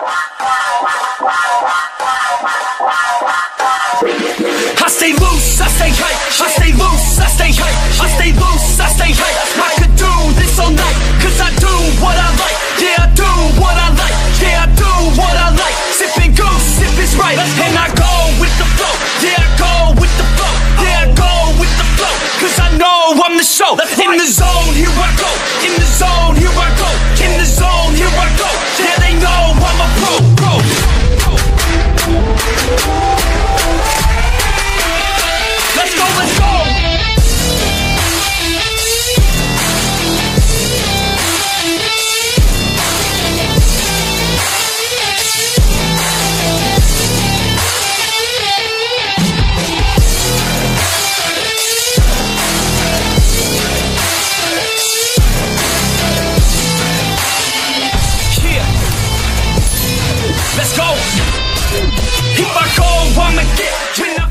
I stay loose, I stay high. I stay loose, I stay high. I stay loose, I stay high. I could do this all I do what I like, yeah, I do what I like, yeah, I do what I like. Sipping goose, and I go with the flow, yeah, I go with the flow, yeah, I go with the I know I'm the show. In the zone, here Let's go. Keep my goal, I'ma get